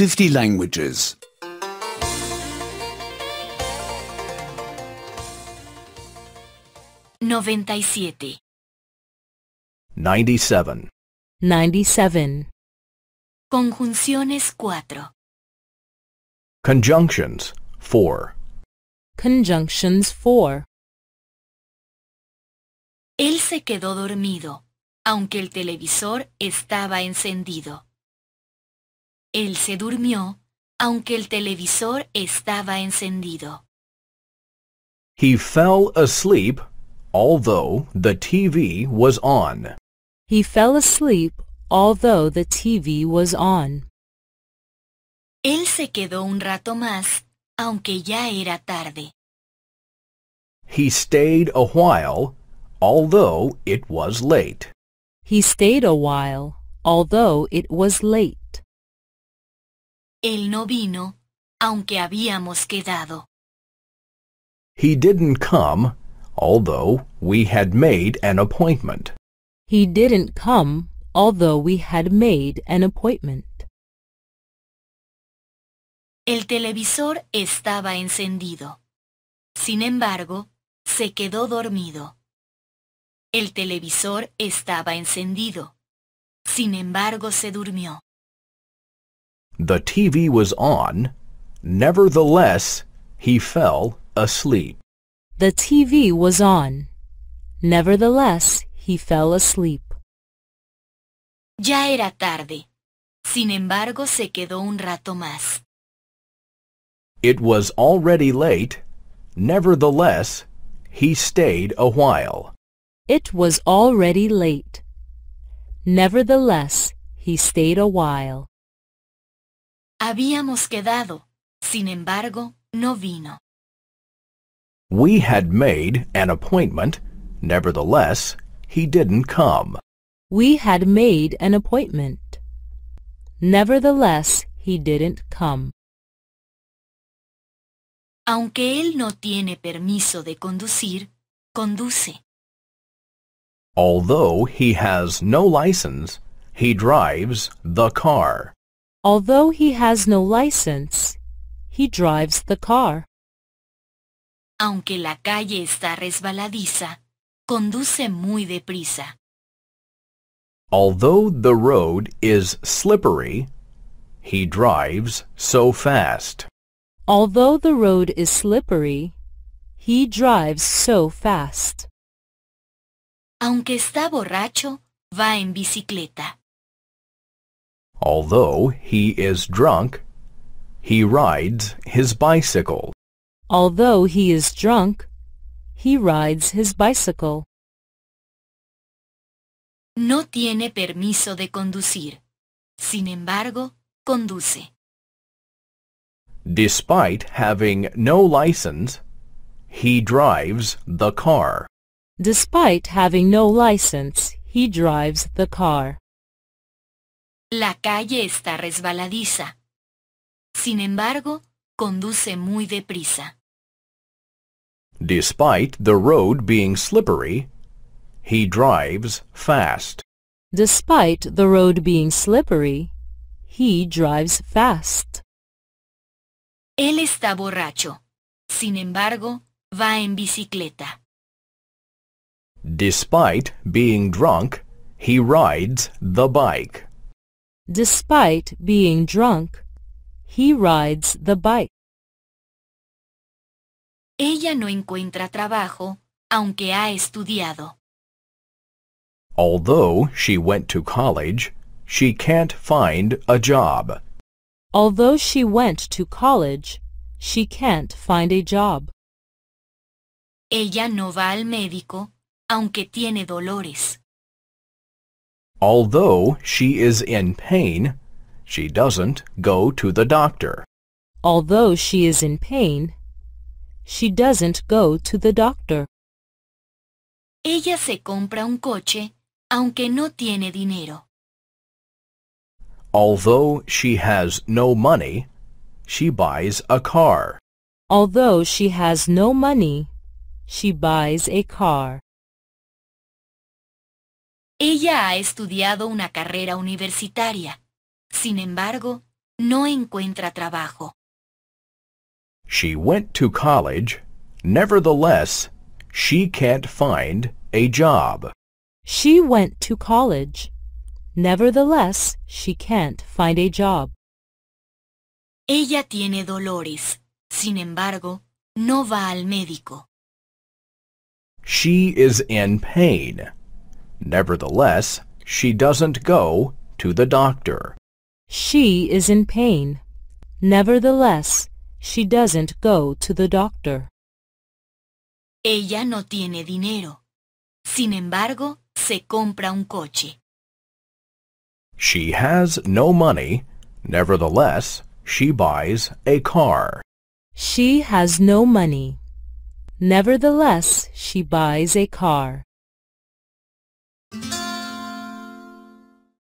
50 languages. 97. 97. 97. Conjunciones 4. Conjunctions 4. Conjunctions 4. Él se quedó dormido, aunque el televisor estaba encendido. Él se durmió, aunque el televisor estaba encendido. He fell asleep although the TV was on. He fell asleep although the TV was on. Él se quedó un rato más, aunque ya era tarde. He stayed a while although it was late. He stayed a while although it was late. Él no vino, aunque habíamos quedado. He didn't come although we had made an appointment. He didn't come although we had made an appointment. El televisor estaba encendido. Sin embargo, se quedó dormido. El televisor estaba encendido. Sin embargo, se durmió. The TV was on. Nevertheless, he fell asleep. The TV was on. Nevertheless, he fell asleep. Ya era tarde. Sin embargo, se quedó un rato más. It was already late. Nevertheless, he stayed a while. It was already late. Nevertheless, he stayed a while. Habíamos quedado. Sin embargo, no vino. We had made an appointment. Nevertheless, he didn't come. We had made an appointment. Nevertheless, he didn't come. Aunque él no tiene permiso de conducir, conduce. Although he has no license, he drives the car. Although he has no license, he drives the car. Aunque la calle está resbaladiza, conduce muy deprisa. Although the road is slippery, he drives so fast. Although the road is slippery, he drives so fast. Aunque está borracho, va en bicicleta. Although he is drunk, he rides his bicycle. Although he is drunk, he rides his bicycle. No tiene permiso de conducir. Sin embargo, conduce. Despite having no license, he drives the car. Despite having no license, he drives the car. La calle está resbaladiza. Sin embargo, conduce muy deprisa. Despite the road being slippery, he drives fast. Despite the road being slippery, he drives fast. Él está borracho. Sin embargo, va en bicicleta. Despite being drunk, he rides the bike. Despite being drunk, he rides the bike. Ella no encuentra trabajo, aunque ha estudiado. Although she went to college, she can't find a job. Although she went to college, she can't find a job. Ella no va al médico, aunque tiene dolores. Although she is in pain, she doesn't go to the doctor. Although she is in pain, she doesn't go to the doctor. Ella se compra un coche, aunque no tiene dinero. Although she has no money, she buys a car. Although she has no money, she buys a car. Ella ha estudiado una carrera universitaria. Sin embargo, no encuentra trabajo. She went to college. Nevertheless, she can't find a job. She went to college. Nevertheless, she can't find a job. Ella tiene dolores. Sin embargo, no va al médico. She is in pain. Nevertheless, she doesn't go to the doctor. She is in pain. Nevertheless, she doesn't go to the doctor. Ella no tiene dinero. Sin embargo, se compra un coche. She has no money. Nevertheless, she buys a car. She has no money. Nevertheless, she buys a car.